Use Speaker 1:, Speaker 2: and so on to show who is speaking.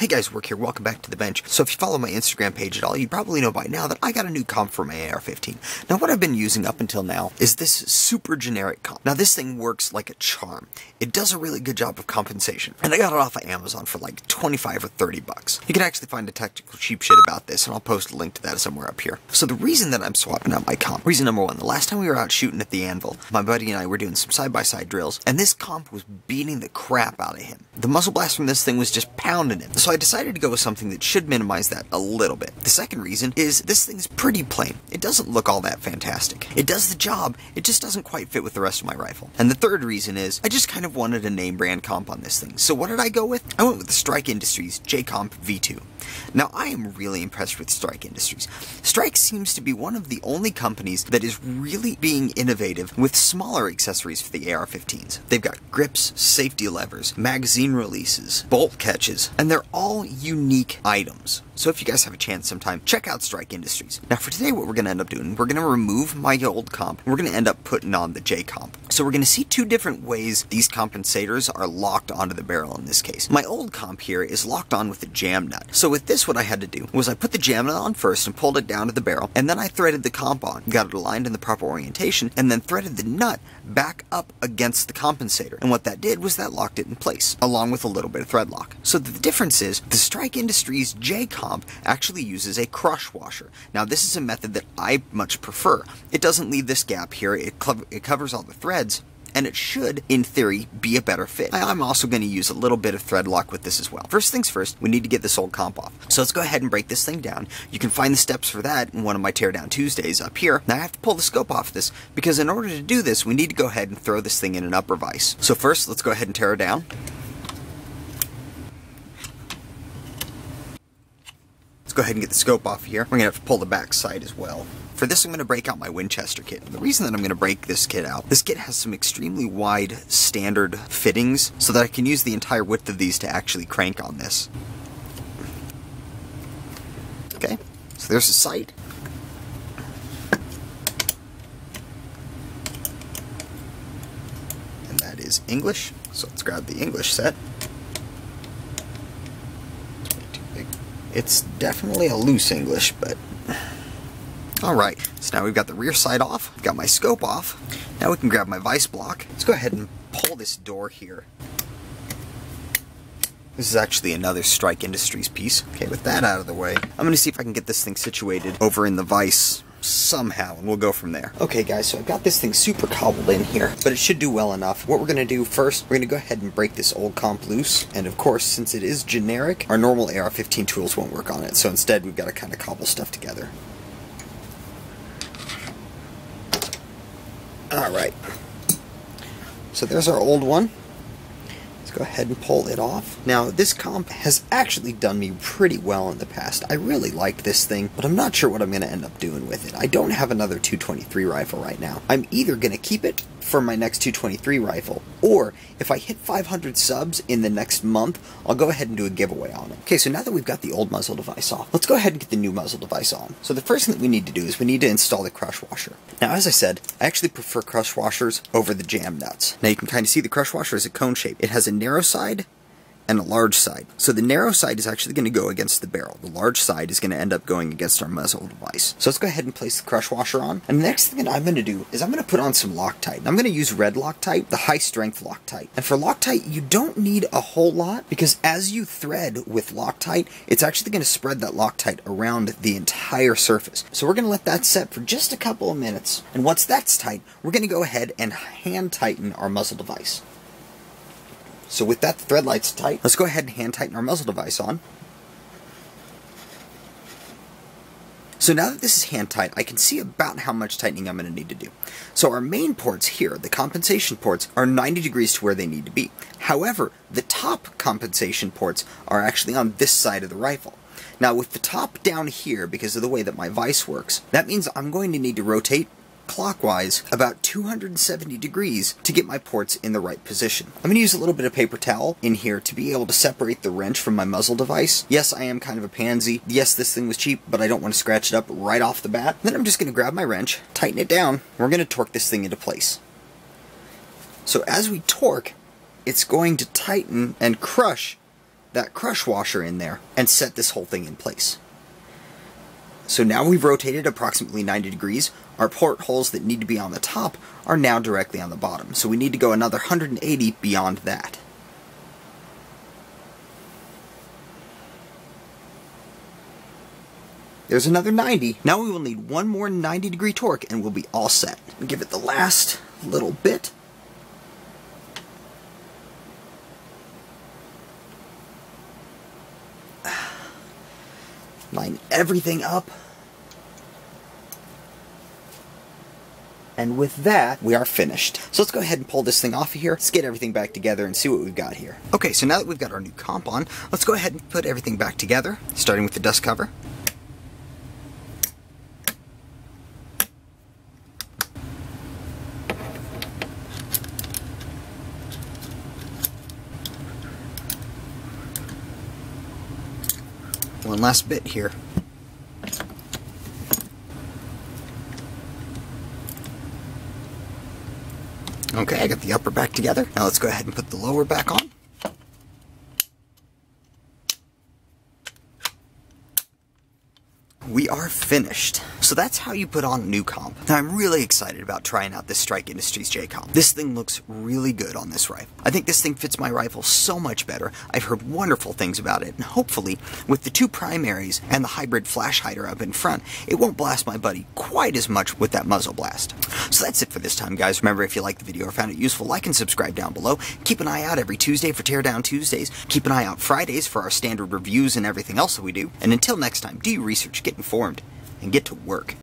Speaker 1: Hey guys, Work here, welcome back to the bench. So if you follow my Instagram page at all, you probably know by now that I got a new comp for my AR-15. Now what I've been using up until now is this super generic comp. Now this thing works like a charm. It does a really good job of compensation. And I got it off of Amazon for like 25 or 30 bucks. You can actually find a tactical cheap shit about this, and I'll post a link to that somewhere up here. So the reason that I'm swapping out my comp, reason number one, the last time we were out shooting at the anvil, my buddy and I were doing some side-by-side -side drills, and this comp was beating the crap out of him. The muzzle blast from this thing was just pounding him. So I decided to go with something that should minimize that a little bit. The second reason is this thing's pretty plain. It doesn't look all that fantastic. It does the job, it just doesn't quite fit with the rest of my rifle. And the third reason is I just kind of wanted a name brand comp on this thing. So what did I go with? I went with the Strike Industries J-Comp V2. Now, I am really impressed with Strike Industries. Strike seems to be one of the only companies that is really being innovative with smaller accessories for the AR-15s. They've got grips, safety levers, magazine releases, bolt catches, and they're all unique items. So if you guys have a chance sometime, check out Strike Industries. Now for today, what we're going to end up doing, we're going to remove my old comp, we're going to end up putting on the J comp. So we're going to see two different ways these compensators are locked onto the barrel in this case. My old comp here is locked on with a jam nut. So with this, what I had to do was I put the jam nut on first and pulled it down to the barrel, and then I threaded the comp on, got it aligned in the proper orientation, and then threaded the nut back up against the compensator. And what that did was that locked it in place, along with a little bit of thread lock. So the difference is, the Strike Industries J comp actually uses a crush washer. Now this is a method that I much prefer. It doesn't leave this gap here, it, it covers all the threads, and it should, in theory, be a better fit. I'm also going to use a little bit of thread lock with this as well. First things first, we need to get this old comp off. So let's go ahead and break this thing down. You can find the steps for that in one of my Teardown Tuesdays up here. Now I have to pull the scope off this, because in order to do this, we need to go ahead and throw this thing in an upper vise. So first, let's go ahead and tear it down. Let's go ahead and get the scope off here. We're to have to pull the back side as well. For this, I'm going to break out my Winchester kit. The reason that I'm going to break this kit out, this kit has some extremely wide standard fittings so that I can use the entire width of these to actually crank on this. Okay, so there's the sight. And that is English, so let's grab the English set. It's definitely a loose English, but... Alright, so now we've got the rear sight off, got my scope off. Now we can grab my vice block. Let's go ahead and pull this door here. This is actually another Strike Industries piece. Okay, with that out of the way, I'm going to see if I can get this thing situated over in the vice somehow, and we'll go from there. Okay, guys, so I've got this thing super cobbled in here, but it should do well enough. What we're to do first, we're to go ahead and break this old comp loose, and of course, since it is generic, our normal AR-15 tools won't work on it, so instead we've got to kind of cobble stuff together. Alright. So there's our old one. Let's go ahead and pull it off. Now, this comp has actually done me pretty well in the past. I really liked this thing, but I'm not sure what I'm going to end up doing with it. I don't have another 223 rifle right now. I'm either going to keep it for my next 223 rifle, or if I hit 500 subs in the next month, I'll go ahead and do a giveaway on it. Okay, so now that we've got the old muzzle device off, let's go ahead and get the new muzzle device on. So the first thing that we need to do is we need to install the crush washer. Now, as I said, I actually prefer crush washers over the jam nuts. Now you can kind of see the crush washer is a cone shape. It has a narrow side and a large side. So the narrow side is actually going to go against the barrel. The large side is going to end up going against our muzzle device. So let's go ahead and place the crush washer on. And the next thing that I'm going to do is I'm going to put on some Loctite. I'm going to use red Loctite, the high strength Loctite. And for Loctite, you don't need a whole lot because as you thread with Loctite, it's actually going to spread that Loctite around the entire surface. So we're going to let that set for just a couple of minutes. And once that's tight, we're going to go ahead and hand tighten our muzzle device. So with that, the thread light's tight. Let's go ahead and hand tighten our muzzle device on. So now that this is hand tight, I can see about how much tightening I'm going to need to do. So our main ports here, the compensation ports, are 90 degrees to where they need to be. However, the top compensation ports are actually on this side of the rifle. Now with the top down here, because of the way that my vise works, that means I'm going to need to rotate clockwise about 270 degrees to get my ports in the right position. I'm going to use a little bit of paper towel in here to be able to separate the wrench from my muzzle device. Yes, I am kind of a pansy. Yes, this thing was cheap, but I don't want to scratch it up right off the bat. Then I'm just going to grab my wrench, tighten it down, we're going to torque this thing into place. So as we torque, it's going to tighten and crush that crush washer in there and set this whole thing in place. So now we've rotated approximately 90 degrees. Our portholes that need to be on the top are now directly on the bottom. So we need to go another 180 beyond that. There's another 90. Now we will need one more 90 degree torque and we'll be all set. Give it the last little bit. Line everything up. And with that, we are finished. So let's go ahead and pull this thing off of here. Let's get everything back together and see what we've got here. Okay, so now that we've got our new comp on, let's go ahead and put everything back together, starting with the dust cover. One last bit here. Okay, I got the upper back together. Now let's go ahead and put the lower back on. we are finished. So that's how you put on a new comp. Now I'm really excited about trying out this Strike Industries J-Comp. This thing looks really good on this rifle. I think this thing fits my rifle so much better. I've heard wonderful things about it, and hopefully, with the two primaries and the hybrid flash hider up in front, it won't blast my buddy quite as much with that muzzle blast. So that's it for this time, guys. Remember, if you liked the video or found it useful, like and subscribe down below. Keep an eye out every Tuesday for Teardown Tuesdays. Keep an eye out Fridays for our standard reviews and everything else that we do. And until next time, do your research, get informed, and get to work.